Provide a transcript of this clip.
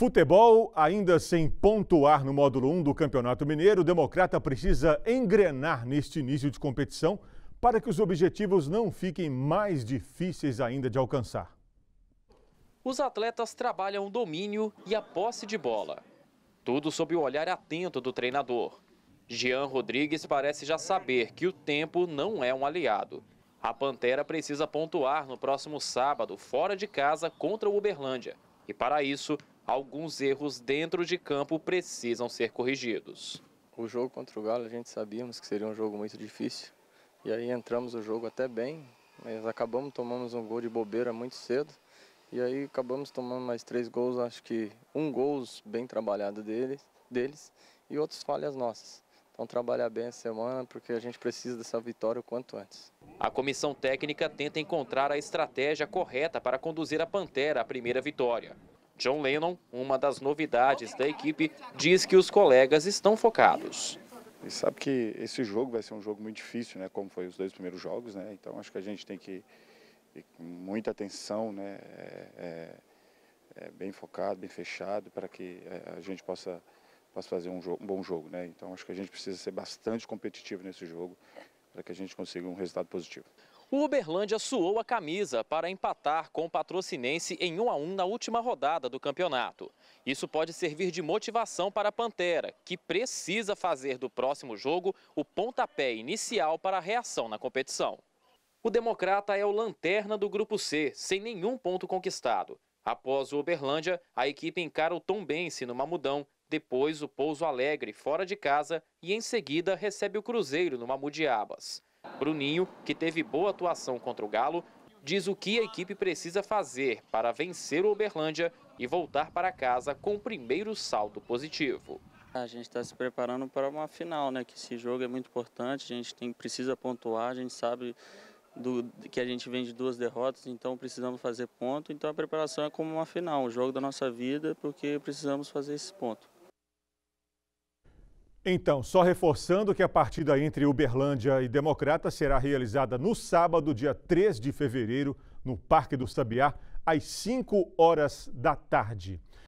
Futebol ainda sem pontuar no módulo 1 do Campeonato Mineiro, o Democrata precisa engrenar neste início de competição para que os objetivos não fiquem mais difíceis ainda de alcançar. Os atletas trabalham o domínio e a posse de bola. Tudo sob o olhar atento do treinador. Jean Rodrigues parece já saber que o tempo não é um aliado. A Pantera precisa pontuar no próximo sábado, fora de casa, contra o Uberlândia. E para isso, alguns erros dentro de campo precisam ser corrigidos. O jogo contra o Galo a gente sabíamos que seria um jogo muito difícil. E aí entramos o jogo até bem, mas acabamos tomando um gol de bobeira muito cedo. E aí acabamos tomando mais três gols, acho que um gol bem trabalhado deles, deles e outros falhas nossas. Então trabalhar bem a semana porque a gente precisa dessa vitória o quanto antes. A comissão técnica tenta encontrar a estratégia correta para conduzir a Pantera à primeira vitória. John Lennon, uma das novidades da equipe, diz que os colegas estão focados. E sabe que esse jogo vai ser um jogo muito difícil, né? Como foi os dois primeiros jogos, né? Então acho que a gente tem que ir com muita atenção, né? É, é, é bem focado, bem fechado, para que é, a gente possa, possa fazer um, jogo, um bom jogo, né? Então acho que a gente precisa ser bastante competitivo nesse jogo para que a gente consiga um resultado positivo. O Uberlândia suou a camisa para empatar com o Patrocinense em 1 a 1 na última rodada do campeonato. Isso pode servir de motivação para a Pantera, que precisa fazer do próximo jogo o pontapé inicial para a reação na competição. O Democrata é o lanterna do Grupo C, sem nenhum ponto conquistado. Após o Uberlândia, a equipe encara o Tombense no Mamudão, depois o Pouso Alegre, fora de casa, e em seguida recebe o Cruzeiro no Mamudiabas. Bruninho, que teve boa atuação contra o Galo, diz o que a equipe precisa fazer para vencer o Uberlândia e voltar para casa com o primeiro saldo positivo. A gente está se preparando para uma final, né? Que esse jogo é muito importante, a gente tem, precisa pontuar, a gente sabe do, que a gente vem de duas derrotas, então precisamos fazer ponto. Então a preparação é como uma final, o jogo da nossa vida, porque precisamos fazer esse ponto. Então, só reforçando que a partida entre Uberlândia e Democrata será realizada no sábado, dia 3 de fevereiro, no Parque do Sabiá, às 5 horas da tarde.